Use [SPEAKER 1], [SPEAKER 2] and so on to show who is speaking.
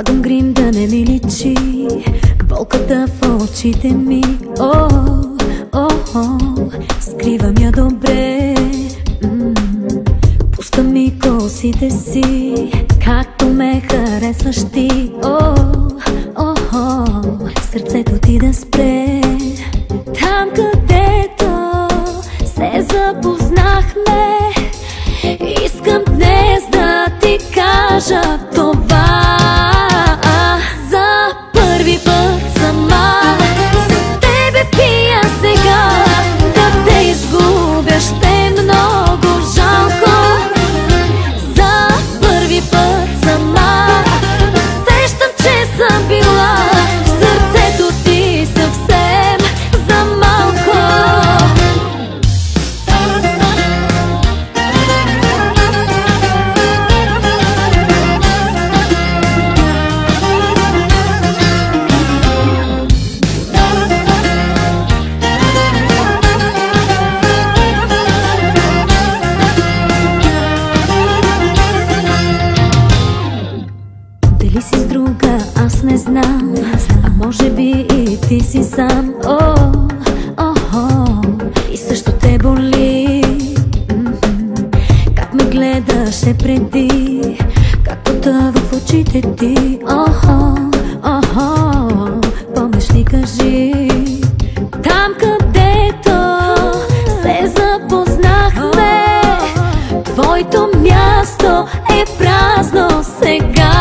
[SPEAKER 1] Слагам грим да не ми личи Болката в очите ми. О, о, о Скривам я добре. Пускам ми косите си Както ме харесваш ти. О, о, о Сърцето ти да спре. Там където се запознахме Дали си с друга, аз не знам, а може би и ти си сам. О, о, о, и също те боли. Как ме гледаше преди, как потъва в очите ти. О, о, о, помниш ли, кажи. Там където се запознахме, твоето място е празно сега.